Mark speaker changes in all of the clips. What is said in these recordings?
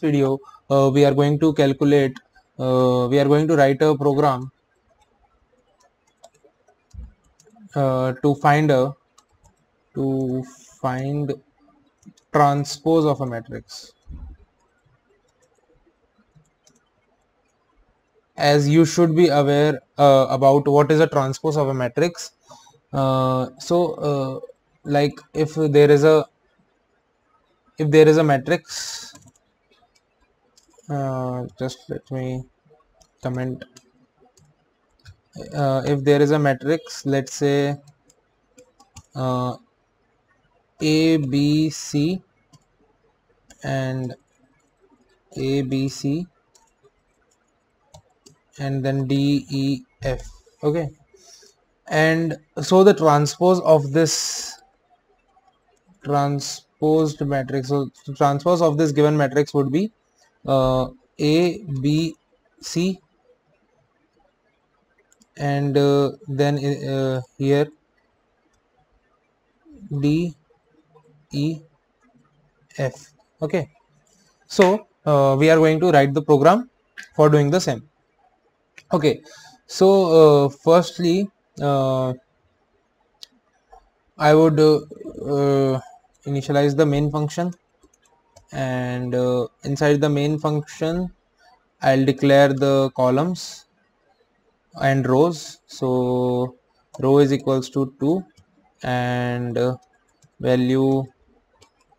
Speaker 1: video uh, we are going to calculate uh, we are going to write a program uh, to find a to find transpose of a matrix. As you should be aware uh, about what is a transpose of a matrix uh, so uh, like if there is a if there is a matrix uh, just let me comment. Uh, if there is a matrix let's say uh, a b c and a b c and then d e f okay? And so the transpose of this transposed matrix so transpose of this given matrix would be uh, a b c and uh, then uh, here d e f. Okay. So uh, we are going to write the program for doing the same. Okay. So uh, firstly uh, I would initialize the main function and uh, inside the main function I'll declare the columns and rows. So row is equals to 2 and uh, value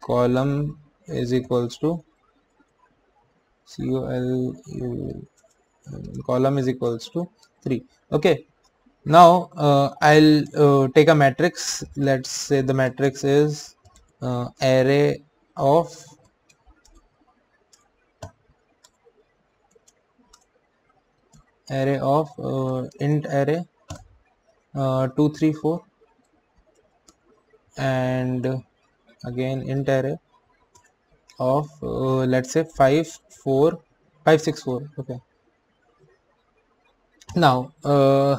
Speaker 1: column is equals to column is equals to 3 okay. Now uh, I'll uh, take a matrix. Let's say the matrix is uh, array of array of uh, int array uh, 2 3 4 and again int array of uh, let's say 5 4 5 6 4 okay. Now uh,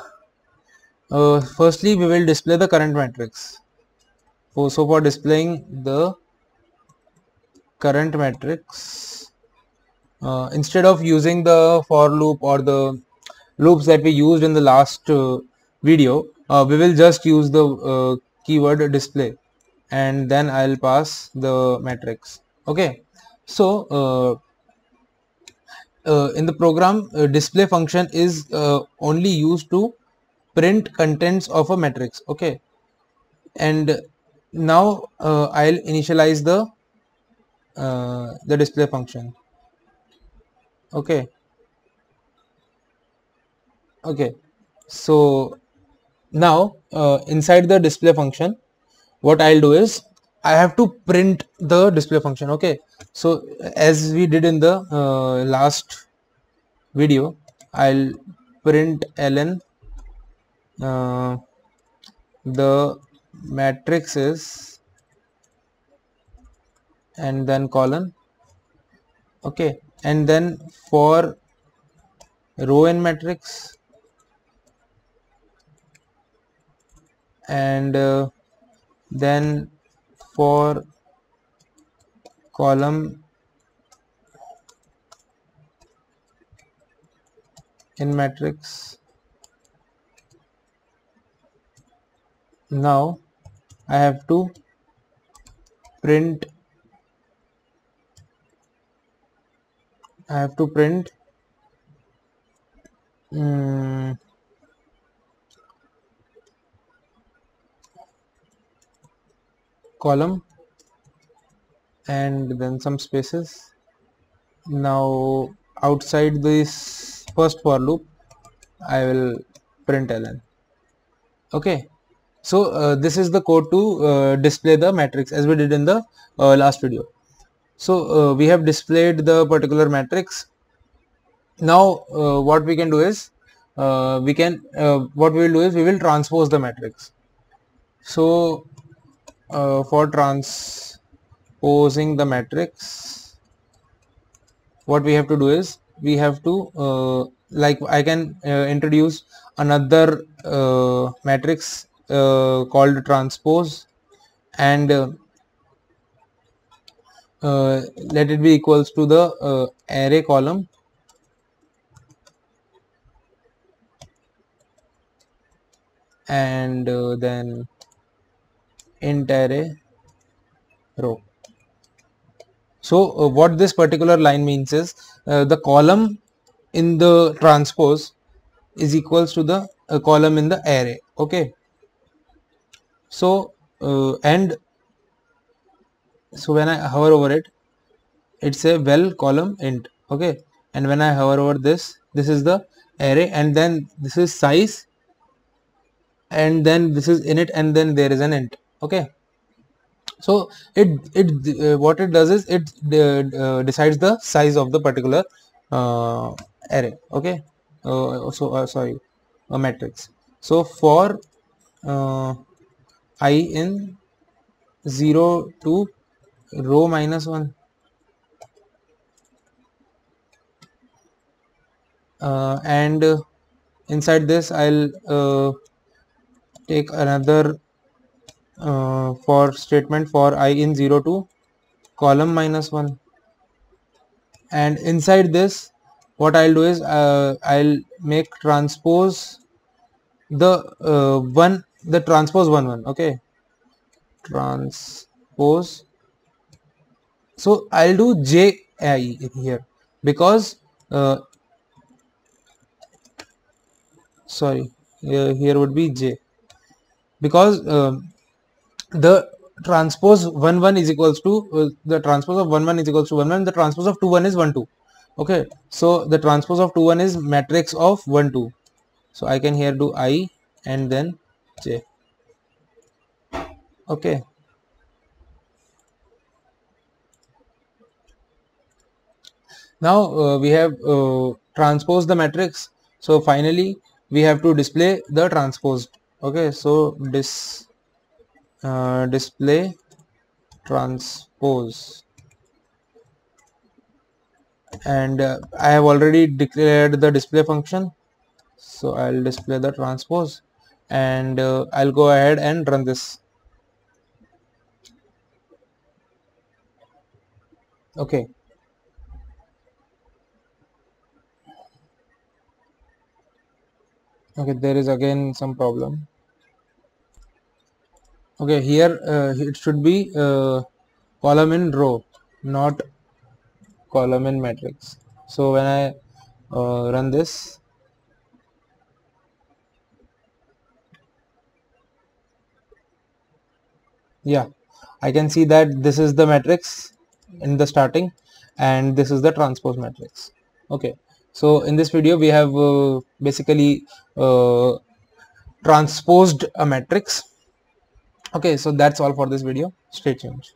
Speaker 1: uh, firstly we will display the current matrix. So, so for displaying the current matrix uh, instead of using the for loop or the loops that we used in the last uh, video uh, we will just use the uh, keyword display. And then I'll pass the matrix. Okay. So uh, in the program uh, display function is uh, only used to print contents of a matrix. Okay. And now I'll initialize the the display function. Okay okay. So now uh, inside the display function what I'll do is I have to print the display function okay? So as we did in the uh, last video I'll print ln uh, the matrix is and then colon okay? And then for row n matrix and uh, then for column in matrix now I have to print I have to print um, column and then some spaces. Now outside this first for loop I will print ln. Okay. So uh, this is the code to uh, display the matrix as we did in the uh, last video. So uh, we have displayed the particular matrix. Now uh, what we can do is uh, we can what we will do is we will transpose the matrix. So uh, for transposing the matrix what we have to do is we have to uh, like I can uh, introduce another uh, matrix uh, called transpose and uh, let it be equals to the array column. And then array row. So uh, what this particular line means is uh, the column in the transpose is equals to the uh, column in the array. Okay? So uh, and so when I hover over it it's a well column int. Okay? And when I hover over this this is the array and then this is size and then this is init and then there is an int okay. So it it uh, what it does is it uh, uh decides the size of the particular uh, array. Okay. Uh, so uh, sorry a matrix. So for i in 0 to row minus 1 uh, and inside this I'll take another uh, for statement for i in 0 to column minus 1 and inside this what I'll do is uh, I'll make transpose the uh, one the transpose one one okay? Transpose. So I'll do J I here because uh, sorry here would be J. Because uh, the transpose 1 1 is equals to uh, the transpose of 1 1 is equals to 1 1 the transpose of 2 1 is 1 2 okay so the transpose of 2 1 is matrix of 1 2 so I can here do I and then J. Okay. Now uh, we have uh, transposed the matrix. So finally we have to display the transposed. Okay so this uh, display transpose. And uh, I have already declared the display function. So I'll display the transpose. And uh, I'll go ahead and run this. Okay. Okay there is again some problem okay here uh, it should be uh, column in row not column in matrix. So when I uh, run this yeah I can see that this is the matrix in the starting and this is the transpose matrix. Okay so in this video we have uh, basically uh, transposed a matrix okay so that's all for this video. Stay tuned